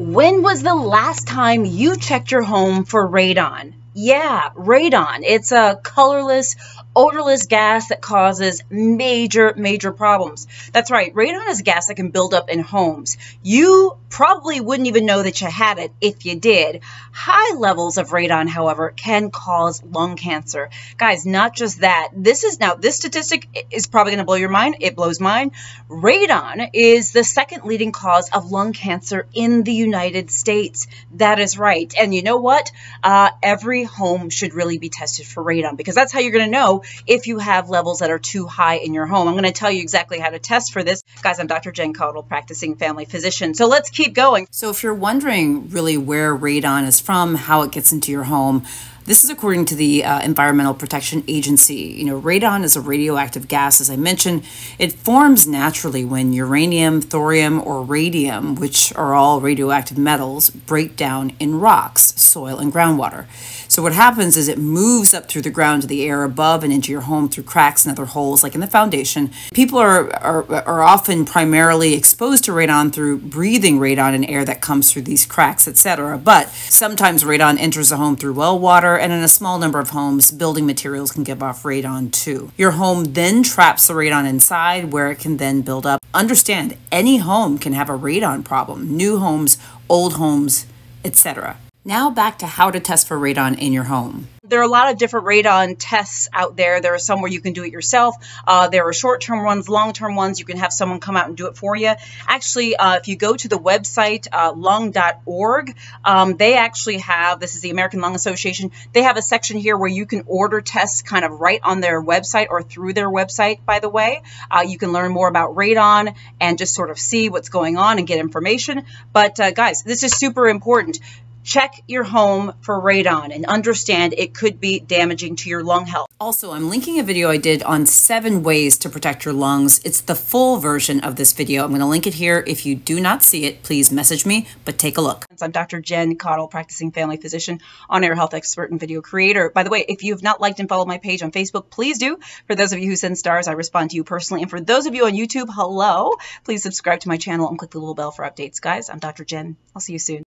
When was the last time you checked your home for radon? Yeah, radon. It's a colorless, odorless gas that causes major, major problems. That's right, radon is a gas that can build up in homes. You probably wouldn't even know that you had it if you did. High levels of radon, however, can cause lung cancer. Guys, not just that. This is now, this statistic is probably going to blow your mind. It blows mine. Radon is the second leading cause of lung cancer in the United States. That is right. And you know what? Uh, every home should really be tested for radon because that's how you're going to know if you have levels that are too high in your home. I'm going to tell you exactly how to test for this. Guys, I'm Dr. Jen Caudle, practicing family physician. So let's keep going. So if you're wondering really where radon is from, how it gets into your home, this is according to the uh, Environmental Protection Agency. You know, radon is a radioactive gas, as I mentioned. It forms naturally when uranium, thorium, or radium, which are all radioactive metals, break down in rocks, soil, and groundwater. So what happens is it moves up through the ground to the air above and into your home through cracks and other holes, like in the foundation. People are, are, are often primarily exposed to radon through breathing radon in air that comes through these cracks, etc. But sometimes radon enters the home through well water, and in a small number of homes, building materials can give off radon too. Your home then traps the radon inside where it can then build up. Understand, any home can have a radon problem. New homes, old homes, etc. Now back to how to test for radon in your home there are a lot of different radon tests out there. There are some where you can do it yourself. Uh, there are short-term ones, long-term ones. You can have someone come out and do it for you. Actually, uh, if you go to the website uh, lung.org, um, they actually have this is the American Lung Association. They have a section here where you can order tests kind of right on their website or through their website. By the way, uh, you can learn more about radon and just sort of see what's going on and get information. But uh, guys, this is super important check your home for radon and understand it could be damaging to your lung health. Also, I'm linking a video I did on seven ways to protect your lungs. It's the full version of this video. I'm going to link it here. If you do not see it, please message me, but take a look. I'm Dr. Jen Caudle, practicing family physician, on-air health expert, and video creator. By the way, if you have not liked and followed my page on Facebook, please do. For those of you who send stars, I respond to you personally. And for those of you on YouTube, hello. Please subscribe to my channel and click the little bell for updates. Guys, I'm Dr. Jen. I'll see you soon.